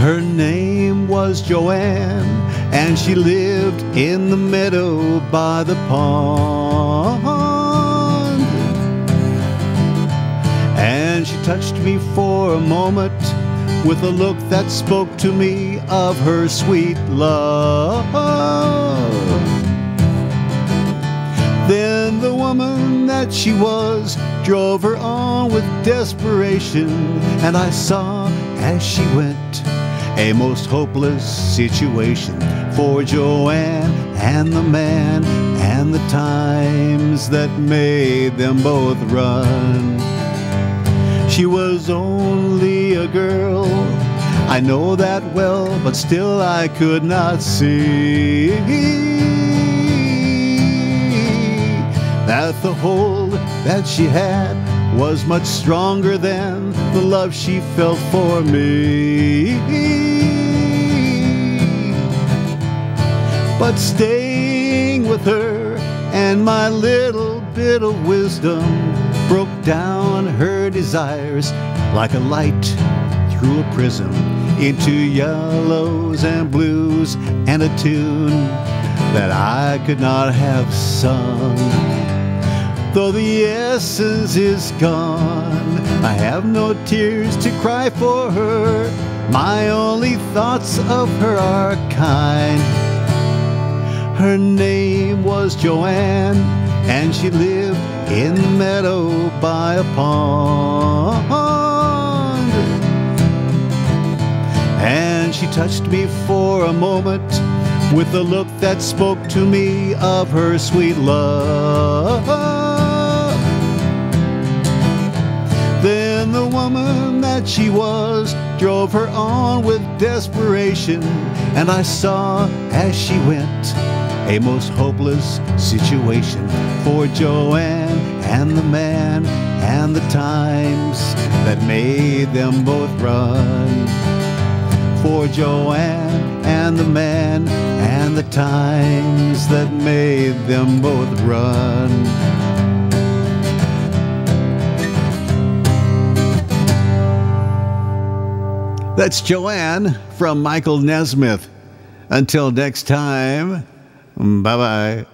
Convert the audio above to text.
Her name was Joanne, and she lived in the meadow by the pond. And she touched me for a moment with a look that spoke to me of her sweet love. That she was drove her on with desperation, and I saw as she went a most hopeless situation for Joanne and the man and the times that made them both run. She was only a girl, I know that well, but still I could not see that the hold that she had was much stronger than the love she felt for me. But staying with her and my little bit of wisdom broke down her desires like a light through a prism into yellows and blues and a tune that I could not have sung. Though the essence is gone, I have no tears to cry for her. My only thoughts of her are kind. Her name was Joanne, and she lived in the meadow by a pond. And she touched me for a moment with a look that spoke to me of her sweet love. Then the woman that she was drove her on with desperation, and I saw as she went a most hopeless situation for Joanne and the man and the times that made them both run. For Joanne and the man and the times that made them both run. That's Joanne from Michael Nesmith. Until next time, bye bye.